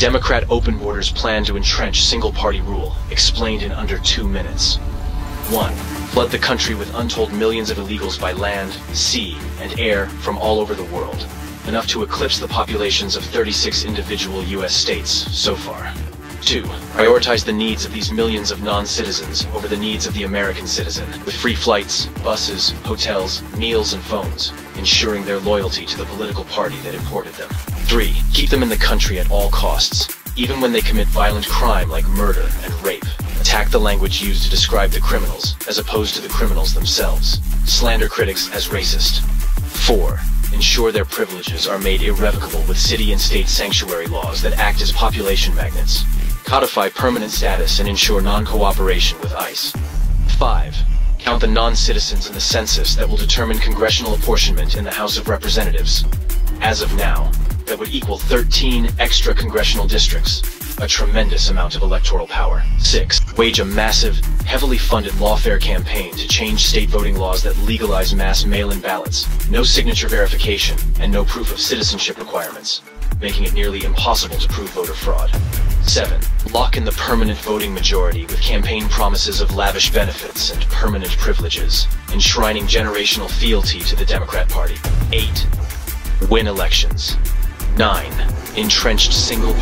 Democrat open borders plan to entrench single-party rule, explained in under two minutes. 1. Flood the country with untold millions of illegals by land, sea, and air from all over the world, enough to eclipse the populations of 36 individual U.S. states so far. 2. Prioritize the needs of these millions of non-citizens over the needs of the American citizen, with free flights, buses, hotels, meals, and phones, ensuring their loyalty to the political party that imported them. 3. Keep them in the country at all costs, even when they commit violent crime like murder and rape. Attack the language used to describe the criminals, as opposed to the criminals themselves. Slander critics as racist. 4. Ensure their privileges are made irrevocable with city and state sanctuary laws that act as population magnets. Codify permanent status and ensure non-cooperation with ICE. 5. Count the non-citizens in the census that will determine congressional apportionment in the House of Representatives. As of now, that would equal 13 extra congressional districts, a tremendous amount of electoral power. 6. Wage a massive, heavily funded lawfare campaign to change state voting laws that legalize mass mail-in ballots, no signature verification, and no proof of citizenship requirements, making it nearly impossible to prove voter fraud. 7. Lock in the permanent voting majority with campaign promises of lavish benefits and permanent privileges, enshrining generational fealty to the Democrat Party. 8. Win elections. 9. Entrenched single